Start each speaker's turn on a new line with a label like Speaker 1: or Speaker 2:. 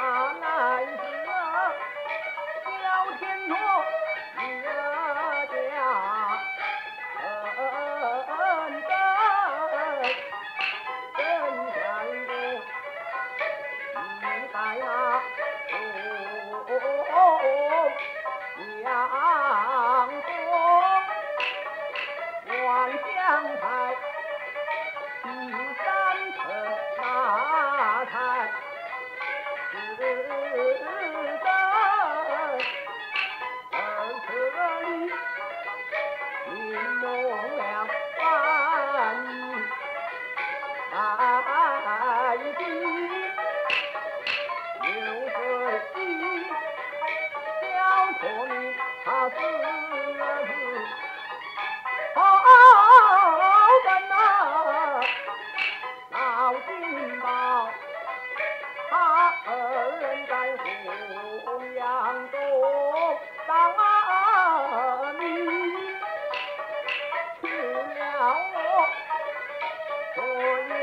Speaker 1: 难得，叫天若一家，真真，Oh, yeah.